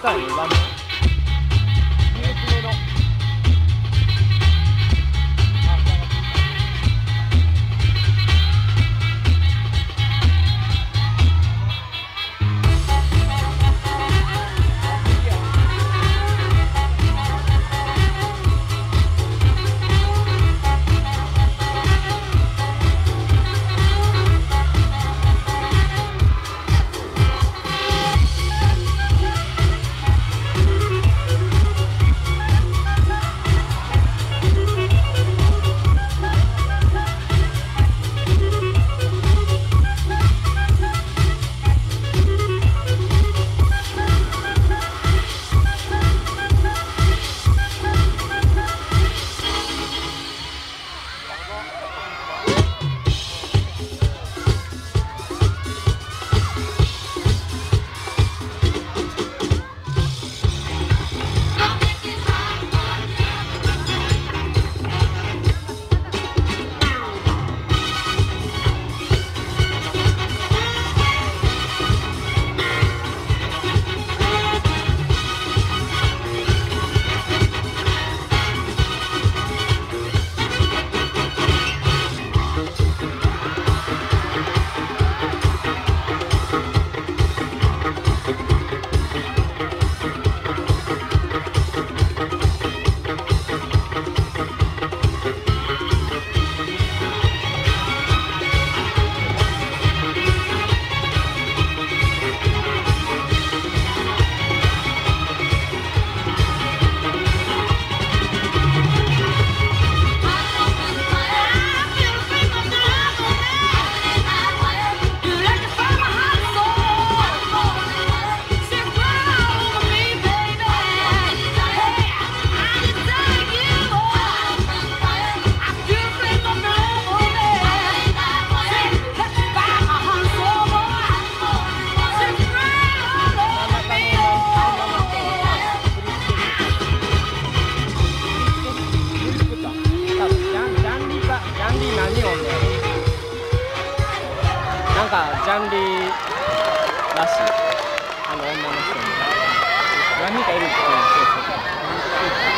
誰かに番なんかジャンリーらし。いあの女の人に。何人かいるって言うんですよ